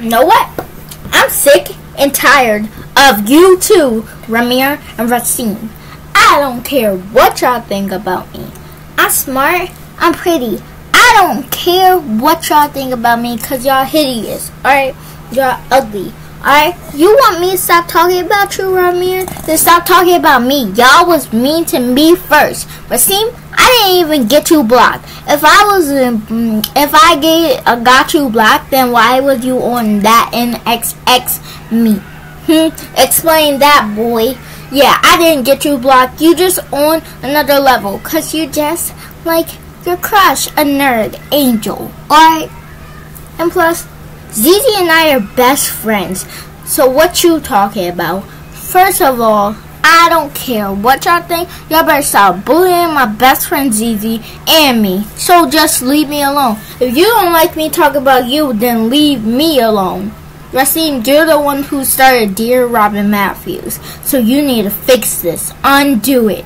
You know what? I'm sick and tired of you two, Ramir and Raseem. I don't care what y'all think about me. I'm smart. I'm pretty. I don't care what y'all think about me because y'all hideous. Alright? Y'all ugly. Alright? You want me to stop talking about you, Ramir? Then stop talking about me. Y'all was mean to me first. But see, I didn't even get you blocked. If I was, um, if I get uh, got you blocked, then why was you on that NXX me? Hmm? Explain that, boy. Yeah, I didn't get you blocked. You just on another level. Cause you just like your crush, a nerd, Angel. Alright? And plus, ZZ and I are best friends. So what you talking about? First of all, I don't care what y'all think. Y'all better stop bullying my best friend ZZ and me. So just leave me alone. If you don't like me talk about you, then leave me alone. Raseem, you're the one who started Dear Robin Matthews. So you need to fix this. Undo it.